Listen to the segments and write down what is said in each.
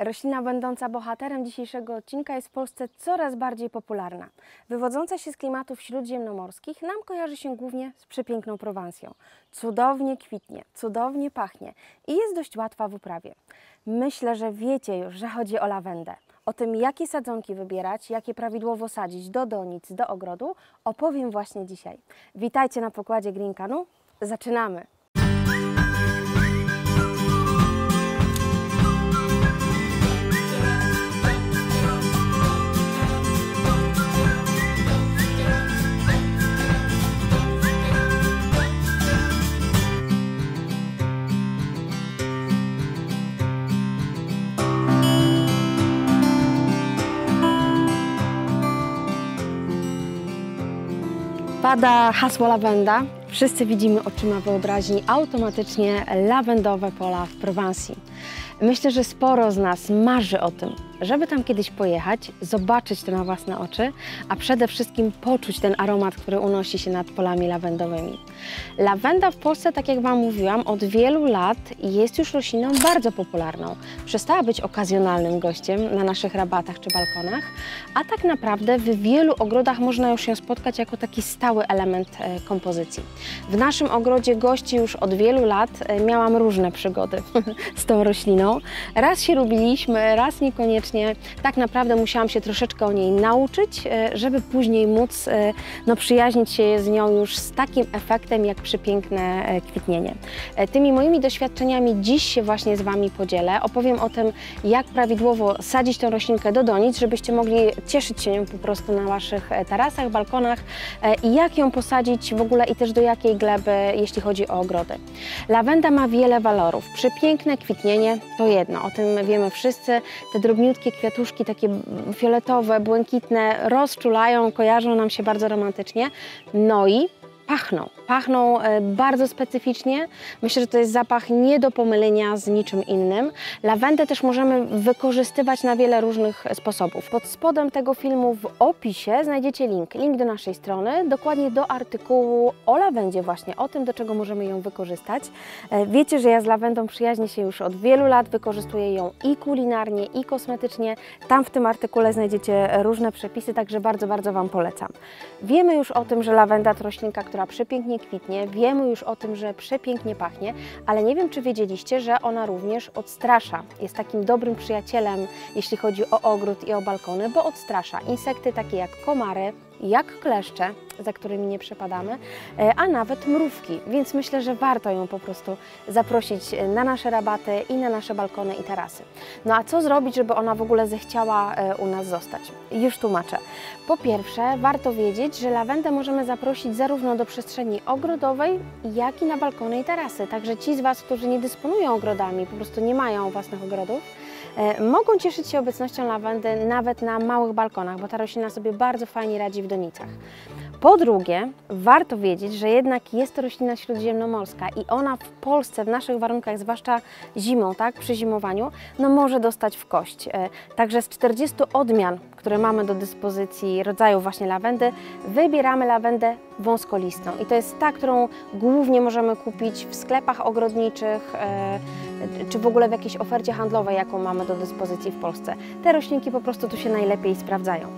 Roślina będąca bohaterem dzisiejszego odcinka jest w Polsce coraz bardziej popularna. Wywodząca się z klimatów śródziemnomorskich nam kojarzy się głównie z przepiękną Prowansją. Cudownie kwitnie, cudownie pachnie i jest dość łatwa w uprawie. Myślę, że wiecie już, że chodzi o lawendę. O tym, jakie sadzonki wybierać, jakie prawidłowo sadzić do donic, do ogrodu, opowiem właśnie dzisiaj. Witajcie na pokładzie Green Canu. Zaczynamy! Pada hasło lawenda. Wszyscy widzimy oczyma wyobraźni automatycznie lawendowe pola w Prowansji. Myślę, że sporo z nas marzy o tym, żeby tam kiedyś pojechać, zobaczyć to na własne oczy, a przede wszystkim poczuć ten aromat, który unosi się nad polami lawendowymi. Lawenda w Polsce, tak jak Wam mówiłam, od wielu lat jest już rośliną bardzo popularną. Przestała być okazjonalnym gościem na naszych rabatach czy balkonach, a tak naprawdę w wielu ogrodach można już się spotkać jako taki stały element e, kompozycji. W naszym ogrodzie gości już od wielu lat e, miałam różne przygody z tą rośliną. Raz się lubiliśmy, raz niekoniecznie. Tak naprawdę musiałam się troszeczkę o niej nauczyć, e, żeby później móc no, przyjaźnić się z nią już z takim efektem jak przepiękne kwitnienie. Tymi moimi doświadczeniami dziś się właśnie z Wami podzielę. Opowiem o tym, jak prawidłowo sadzić tę roślinkę do donic, żebyście mogli cieszyć się nią po prostu na Waszych tarasach, balkonach i jak ją posadzić w ogóle i też do jakiej gleby, jeśli chodzi o ogrody. Lawenda ma wiele walorów. Przepiękne kwitnienie to jedno, o tym wiemy wszyscy. Te drobniutkie kwiatuszki, takie fioletowe, błękitne, rozczulają, kojarzą nam się bardzo romantycznie. No i pachną. Pachną bardzo specyficznie. Myślę, że to jest zapach nie do pomylenia z niczym innym. Lawendę też możemy wykorzystywać na wiele różnych sposobów. Pod spodem tego filmu w opisie znajdziecie link. Link do naszej strony, dokładnie do artykułu o lawendzie właśnie, o tym, do czego możemy ją wykorzystać. Wiecie, że ja z lawendą przyjaźnię się już od wielu lat, wykorzystuję ją i kulinarnie, i kosmetycznie. Tam w tym artykule znajdziecie różne przepisy, także bardzo, bardzo Wam polecam. Wiemy już o tym, że lawenda to roślinka, która przepięknie kwitnie, wiemy już o tym, że przepięknie pachnie, ale nie wiem, czy wiedzieliście, że ona również odstrasza. Jest takim dobrym przyjacielem, jeśli chodzi o ogród i o balkony, bo odstrasza insekty takie jak komary, jak kleszcze, za którymi nie przepadamy, a nawet mrówki, więc myślę, że warto ją po prostu zaprosić na nasze rabaty i na nasze balkony i tarasy. No a co zrobić, żeby ona w ogóle zechciała u nas zostać? Już tłumaczę. Po pierwsze, warto wiedzieć, że lawendę możemy zaprosić zarówno do przestrzeni ogrodowej, jak i na balkony i tarasy. Także ci z Was, którzy nie dysponują ogrodami, po prostu nie mają własnych ogrodów, mogą cieszyć się obecnością lawendy nawet na małych balkonach, bo ta roślina sobie bardzo fajnie radzi w donicach. Po drugie, warto wiedzieć, że jednak jest to roślina śródziemnomorska i ona w Polsce, w naszych warunkach, zwłaszcza zimą, tak, przy zimowaniu, no może dostać w kość. Także z 40 odmian, które mamy do dyspozycji rodzaju właśnie lawendy, wybieramy lawendę wąskolistą i to jest ta, którą głównie możemy kupić w sklepach ogrodniczych, czy w ogóle w jakiejś ofercie handlowej, jaką mamy do dyspozycji w Polsce. Te roślinki po prostu tu się najlepiej sprawdzają.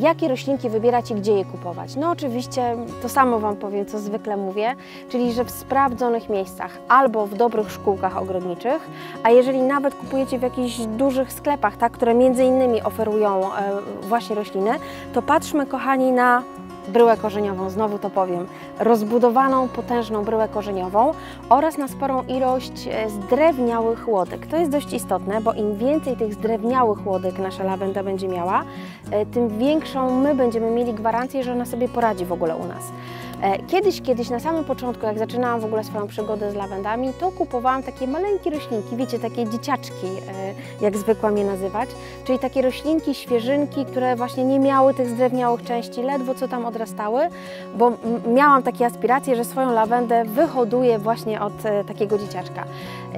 Jakie roślinki wybierać i gdzie je kupować? No oczywiście to samo Wam powiem, co zwykle mówię, czyli że w sprawdzonych miejscach albo w dobrych szkółkach ogrodniczych, a jeżeli nawet kupujecie w jakichś dużych sklepach, tak, które między innymi oferują właśnie rośliny, to patrzmy kochani na bryłę korzeniową, znowu to powiem, rozbudowaną, potężną bryłę korzeniową oraz na sporą ilość zdrewniałych łodyg. To jest dość istotne, bo im więcej tych zdrewniałych łodyg nasza lawenda będzie miała, tym większą my będziemy mieli gwarancję, że ona sobie poradzi w ogóle u nas. Kiedyś, kiedyś na samym początku, jak zaczynałam w ogóle swoją przygodę z lawendami, to kupowałam takie maleńkie roślinki, wiecie, takie dzieciaczki, jak zwykłam je nazywać, czyli takie roślinki, świeżynki, które właśnie nie miały tych zdrewniałych części, ledwo co tam odrastały, bo miałam takie aspiracje, że swoją lawendę wyhoduję właśnie od takiego dzieciaczka.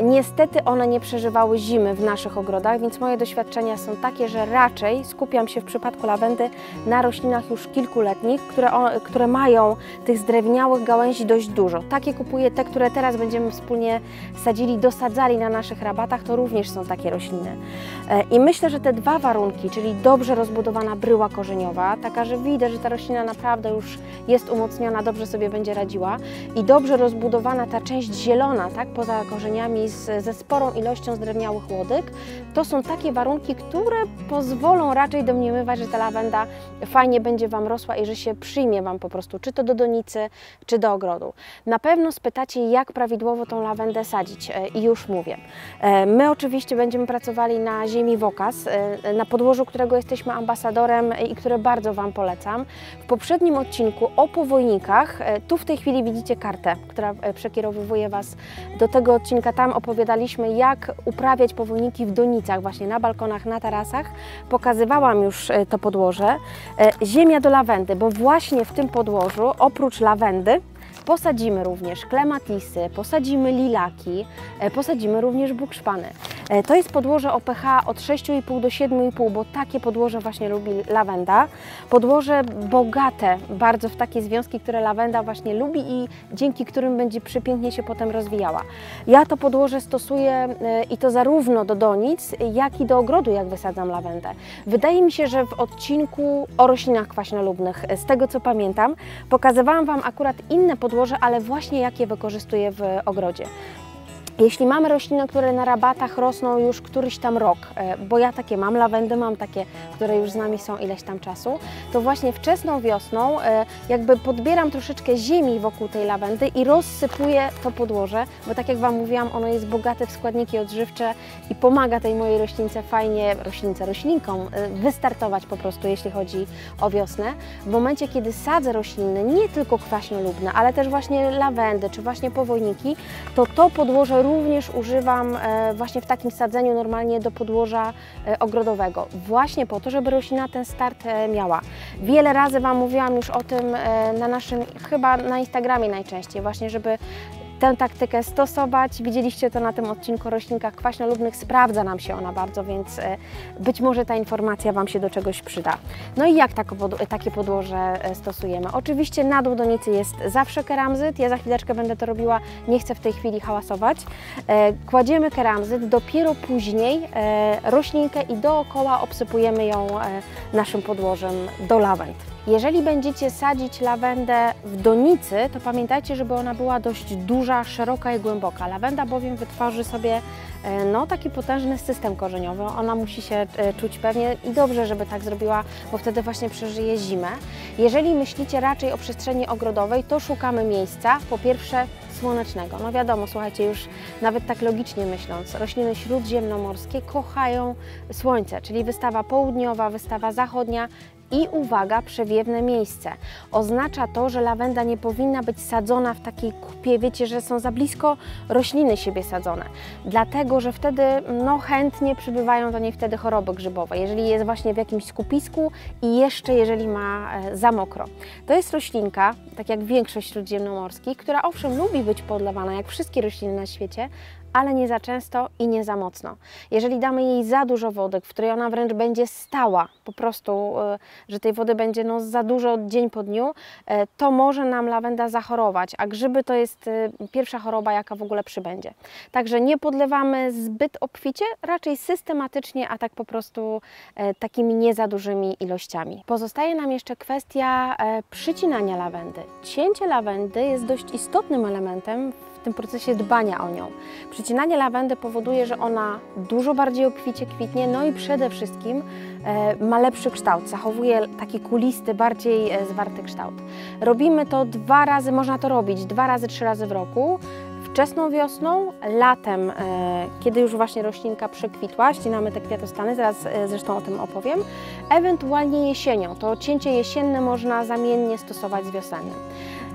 Niestety one nie przeżywały zimy w naszych ogrodach, więc moje doświadczenia są takie, że raczej skupiam się w przypadku lawendy na roślinach już kilkuletnich, które, które mają tych zdrewniałych gałęzi dość dużo. Takie kupuję, te, które teraz będziemy wspólnie sadzili, dosadzali na naszych rabatach, to również są takie rośliny. E, I myślę, że te dwa warunki, czyli dobrze rozbudowana bryła korzeniowa, taka, że widać, że ta roślina naprawdę już jest umocniona, dobrze sobie będzie radziła i dobrze rozbudowana ta część zielona, tak, poza korzeniami z, ze sporą ilością zdrewniałych łodyg, to są takie warunki, które pozwolą raczej domniemywać, że ta lawenda fajnie będzie Wam rosła i że się przyjmie Wam po prostu, czy to do donicy, czy do ogrodu. Na pewno spytacie, jak prawidłowo tą lawendę sadzić e, i już mówię. E, my oczywiście będziemy pracowali na ziemi Wokas, e, na podłożu, którego jesteśmy ambasadorem i które bardzo Wam polecam. W poprzednim odcinku o powojnikach, tu w tej chwili widzicie kartę, która przekierowuje Was do tego odcinka. Tam opowiadaliśmy, jak uprawiać powojniki w donicach, właśnie na balkonach, na tarasach. Pokazywałam już to podłoże. Ziemia do lawendy, bo właśnie w tym podłożu, oprócz lawendy, Posadzimy również klematisy, posadzimy lilaki, e, posadzimy również bukszpany. E, to jest podłoże o pH od 6,5 do 7,5, bo takie podłoże właśnie lubi lawenda. Podłoże bogate bardzo w takie związki, które lawenda właśnie lubi i dzięki którym będzie przepięknie się potem rozwijała. Ja to podłoże stosuję e, i to zarówno do donic, jak i do ogrodu, jak wysadzam lawendę. Wydaje mi się, że w odcinku o roślinach kwaśnolubnych, z tego co pamiętam, pokazywałam Wam akurat inne podłoże, ale właśnie jakie wykorzystuję w ogrodzie. Jeśli mamy rośliny, które na rabatach rosną już któryś tam rok, e, bo ja takie mam, lawendy mam takie, które już z nami są ileś tam czasu, to właśnie wczesną wiosną e, jakby podbieram troszeczkę ziemi wokół tej lawendy i rozsypuję to podłoże, bo tak jak Wam mówiłam, ono jest bogate w składniki odżywcze i pomaga tej mojej roślince fajnie, roślince, roślinkom e, wystartować po prostu, jeśli chodzi o wiosnę. W momencie, kiedy sadzę rośliny, nie tylko kwaśnolubne, ale też właśnie lawendy, czy właśnie powojniki, to to podłoże również używam e, właśnie w takim sadzeniu normalnie do podłoża e, ogrodowego. Właśnie po to, żeby roślina ten start e, miała. Wiele razy Wam mówiłam już o tym na naszym, chyba na Instagramie najczęściej, właśnie żeby tę taktykę stosować. Widzieliście to na tym odcinku o roślinkach kwaśnolubnych, sprawdza nam się ona bardzo, więc e, być może ta informacja Wam się do czegoś przyda. No i jak takie podłoże e, stosujemy? Oczywiście na dół donicy jest zawsze keramzyt, ja za chwileczkę będę to robiła, nie chcę w tej chwili hałasować. E, kładziemy keramzyt, dopiero później roślinkę i dookoła obsypujemy ją naszym podłożem do lawend. Jeżeli będziecie sadzić lawendę w donicy, to pamiętajcie, żeby ona była dość duża, szeroka i głęboka. Lawenda bowiem wytworzy sobie e, no, taki potężny system korzeniowy. Ona musi się e, czuć pewnie i dobrze, żeby tak zrobiła, bo wtedy właśnie przeżyje zimę. Jeżeli myślicie raczej o przestrzeni ogrodowej, to szukamy miejsca, po pierwsze słonecznego. No wiadomo, słuchajcie, już nawet tak logicznie myśląc, rośliny śródziemnomorskie kochają słońce, czyli wystawa południowa, wystawa zachodnia i uwaga, przewiewne miejsce. Oznacza to, że lawenda nie powinna być sadzona w takiej kupie, wiecie, że są za blisko rośliny siebie sadzone. Dlatego, że wtedy no, chętnie przybywają do niej wtedy choroby grzybowe, jeżeli jest właśnie w jakimś skupisku i jeszcze jeżeli ma e, za mokro. To jest roślinka, tak jak większość śródziemnomorskich, która owszem lubi być podlewana, jak wszystkie rośliny na świecie, ale nie za często i nie za mocno. Jeżeli damy jej za dużo wody, w której ona wręcz będzie stała, po prostu, e, że tej wody będzie no, za dużo dzień po dniu, e, to może nam lawenda zachorować, a grzyby to jest e, pierwsza choroba, jaka w ogóle przybędzie. Także nie podlewamy zbyt obficie, raczej systematycznie, a tak po prostu takimi nie za dużymi ilościami. Pozostaje nam jeszcze kwestia przycinania lawendy. Cięcie lawendy jest dość istotnym elementem w tym procesie dbania o nią. Przycinanie lawendy powoduje, że ona dużo bardziej obficie kwitnie, no i przede wszystkim e, ma lepszy kształt, zachowuje taki kulisty, bardziej e, zwarty kształt. Robimy to dwa razy, można to robić dwa razy, trzy razy w roku. Wczesną wiosną, latem, e, kiedy już właśnie roślinka przekwitła, ścinamy te kwiatostany, zaraz zresztą o tym opowiem, ewentualnie jesienią. To cięcie jesienne można zamiennie stosować z wiosennym.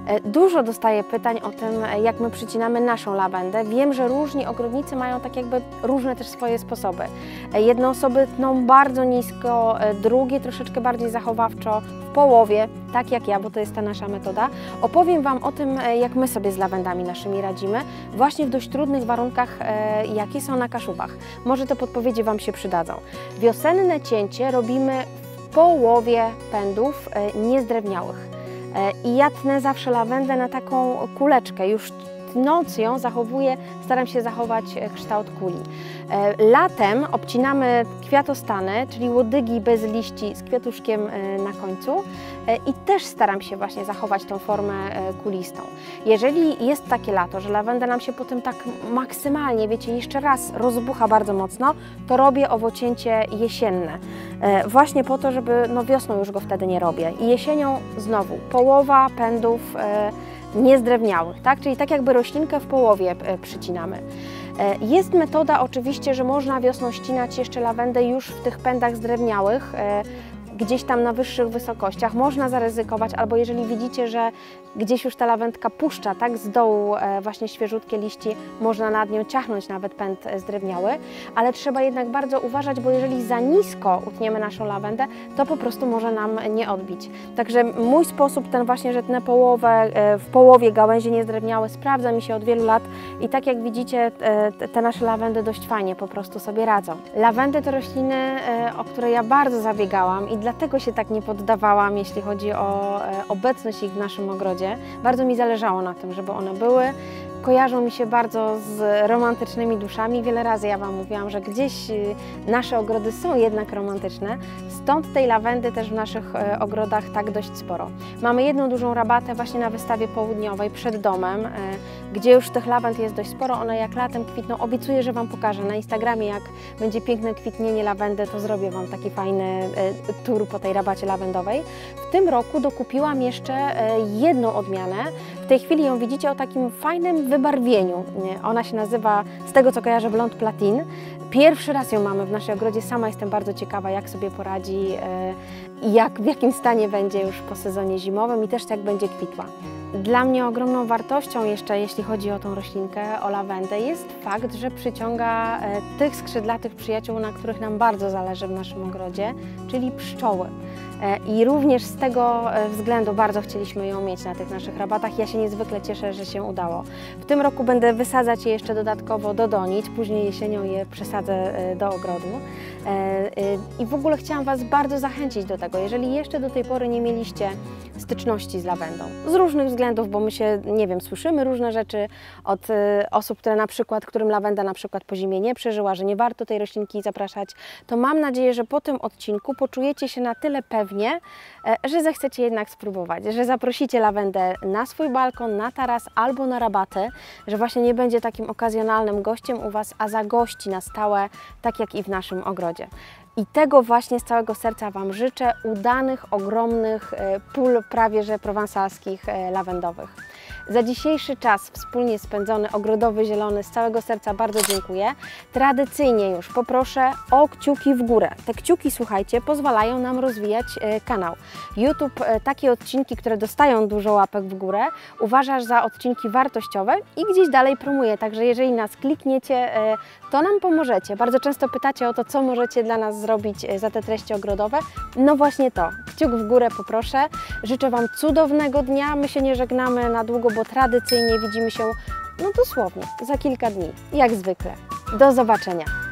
E, Dużo dostaję pytań o tym, e, jak my przycinamy naszą lawendę. Wiem, że różni ogrodnicy mają tak jakby różne też swoje sposoby. E, Jedne osoby tną bardzo nisko, drugie troszeczkę bardziej zachowawczo, w połowie, tak jak ja, bo to jest ta nasza metoda. Opowiem Wam o tym, jak my sobie z lawendami naszymi radzimy, właśnie w dość trudnych warunkach, jakie są na Kaszubach. Może te podpowiedzi Wam się przydadzą. Wiosenne cięcie robimy w połowie pędów niezdrewniałych. E, I ja tnę zawsze lawendę na taką kuleczkę. Już tnąc ją zachowuję, staram się zachować e, kształt kuli. E, Latem obcinamy kwiatostany, czyli łodygi bez liści z kwiatuszkiem e, na końcu i też staram się właśnie zachować tą formę kulistą. Jeżeli jest takie lato, że lawenda nam się potem tak maksymalnie, wiecie, jeszcze raz rozbucha bardzo mocno, to robię owocięcie jesienne. Właśnie po to, żeby no wiosną już go wtedy nie robię. I jesienią znowu połowa pędów niezdrewniałych, tak? Czyli tak jakby roślinkę w połowie e, przycinamy. E, Jest metoda oczywiście, że można wiosną ścinać jeszcze lawendę już w tych pędach zdrewniałych, e, gdzieś tam na wyższych wysokościach. Można zaryzykować, albo jeżeli widzicie, że gdzieś już ta lawendka puszcza, tak, z dołu e, właśnie świeżutkie liści, można nad nią ciachnąć nawet pęd e, zdrewniały, ale trzeba jednak bardzo uważać, bo jeżeli za nisko utniemy naszą lawendę, to po prostu może nam nie odbić. Także mój sposób, ten właśnie, że tnę połowę, e, w połowie gałęzie niezdrewniałe, sprawdza mi się od wielu lat i tak jak widzicie, te- nasze lawendy dość fajnie po prostu sobie radzą. Lawendy to rośliny, o które ja bardzo zabiegałam i dlatego się tak nie poddawałam, jeśli chodzi o e, obecność ich w naszym ogrodzie. Bardzo mi zależało na tym, żeby one były. Kojarzą mi się bardzo z romantycznymi duszami. Wiele razy ja Wam mówiłam, że gdzieś y, nasze ogrody są jednak romantyczne, stąd tej lawendy też w naszych e, ogrodach tak dość sporo. Mamy jedną dużą rabatę właśnie na wystawie południowej przed domem, e, gdzie już tych lawend jest dość sporo. One jak latem kwitną. Obiecuję, że Wam pokażę na Instagramie, jak będzie piękne kwitnienie lawendy, to zrobię Wam taki fajny e, tour po tej rabacie lawendowej. W tym roku dokupiłam jeszcze jedną odmianę. Tej chwili ją widzicie o takim fajnym wybarwieniu. Ona się nazywa, z tego co kojarzę, Blond Platin. Pierwszy raz ją mamy w naszej ogrodzie. Sama jestem bardzo ciekawa, jak sobie poradzi e, jak, w jakim stanie będzie już po sezonie zimowym i też jak będzie kwitła. Dla mnie ogromną wartością jeszcze, jeśli chodzi o tą roślinkę, o lawendę, jest fakt, że przyciąga e, tych skrzydlatych przyjaciół, na których nam bardzo zależy w naszym ogrodzie, czyli pszczoły. E, I również z tego e, względu bardzo chcieliśmy ją mieć na tych naszych rabatach. Ja się niezwykle cieszę, że się udało. W tym roku będę wysadzać je jeszcze dodatkowo do donic, później jesienią je przesadzę do ogrodu. I w ogóle chciałam Was bardzo zachęcić do tego, jeżeli jeszcze do tej pory nie mieliście styczności z lawendą, z różnych względów, bo my się, nie wiem, słyszymy różne rzeczy od e, osób, które na przykład, którym lawenda na przykład po zimie nie przeżyła, że nie warto tej roślinki zapraszać, to mam nadzieję, że po tym odcinku poczujecie się na tyle pewnie, e, że zechcecie jednak spróbować, że zaprosicie lawendę na swój balkon, na taras albo na rabaty, że właśnie nie będzie takim okazjonalnym gościem u Was, a zagości na stałe, tak jak i w naszym ogrodzie. I tego właśnie z całego serca Wam życzę, udanych, ogromnych e, pól prawie że prowansalskich e, lawendowych. Za dzisiejszy czas wspólnie spędzony, ogrodowy, zielony, z całego serca bardzo dziękuję. Tradycyjnie już poproszę o kciuki w górę. Te kciuki, słuchajcie, pozwalają nam rozwijać e, kanał. YouTube e, takie odcinki, które dostają dużo łapek w górę, uważasz za odcinki wartościowe i gdzieś dalej promuje. Także jeżeli nas klikniecie, e, to nam pomożecie. Bardzo często pytacie o to, co możecie dla nas zrobić za te treści ogrodowe. No właśnie to, kciuk w górę poproszę. Życzę Wam cudownego dnia. My się nie żegnamy na długo, bo tradycyjnie widzimy się, no dosłownie, za kilka dni, jak zwykle. Do zobaczenia.